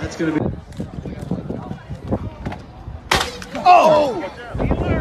That's gonna be. Oh! oh!